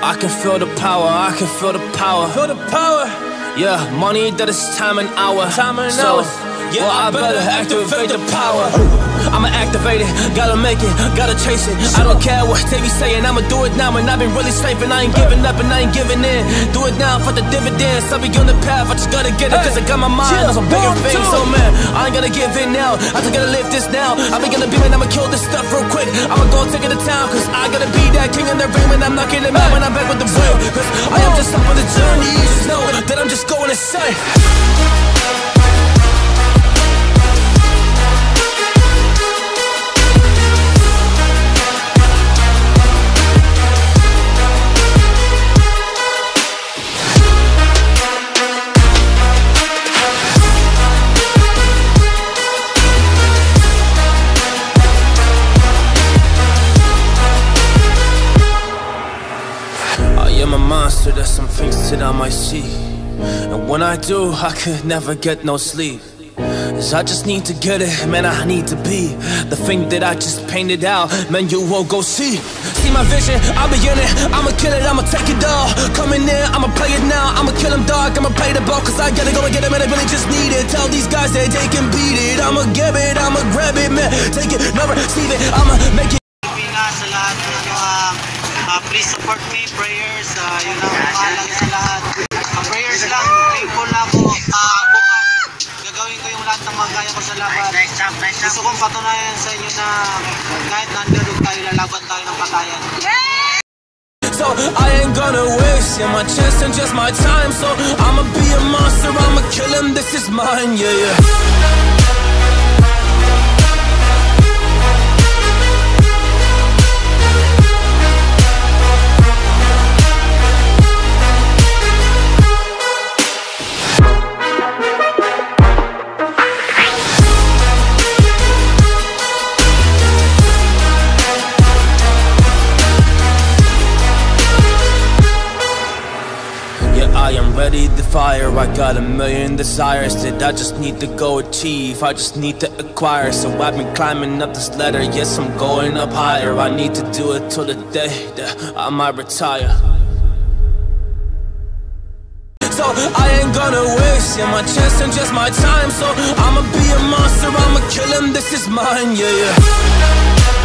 I can feel the power, I can feel the power. Feel the power. Yeah, money that is time and hour. Time and so, hours. Yeah, well, I better activate the power. I'ma activate it, gotta make it, gotta chase it. I don't care what they be saying, I'ma do it now. And I've been really safe, and I ain't giving up, and I ain't giving in. Do it now for the dividends. I'll be on the path, I just gotta get it, cause I got my mind on some bigger things. I ain't gonna give in now. I just gotta live this now. Been gonna be, man, I'ma kill this stuff real quick. I'ma go take it to town, cause I gotta be that king in the ring when I'm knocking them out when I'm back with the real. Cause I am just up on the journey. Just know that I'm just going insane. I am a monster, there's some things that I might see. And when I do, I could never get no sleep. Cause I just need to get it, man, I need to be. The thing that I just painted out, man, you won't go see. See my vision, I'll be in it. I'ma kill it, I'ma take it all. Coming in, I'ma play it now. I'ma kill him dog, I'ma play the ball Cause I gotta go and get him and I really just need it. Tell these guys that they can beat it. I'ma get it, I'ma grab it, man. Take it, never receive it, I'ma make it Pilipinas sa lahat ng ano, um, uh, please support me, prayers, uh, yun ang mahalaga sa lahat. Uh, prayers lang, thankful na ako. Uh, bukas, gagawin ko yung lahat ng mga kaya ko sa laban. Gusto kong patunayan sa inyo na kahit nandulog tayo, lalaban tayo ng patayan. So I ain't gonna waste yeah, my chance and just my time So I'ma be a monster, I'ma kill him, this is mine, yeah, yeah I am ready to fire. I got a million desires that I just need to go achieve. I just need to acquire. So I've been climbing up this ladder. Yes, I'm going up higher. I need to do it till the day that I might retire. So I ain't gonna waste yeah, my chance and just my time. So I'ma be a monster. I'ma kill him. This is mine. Yeah, yeah.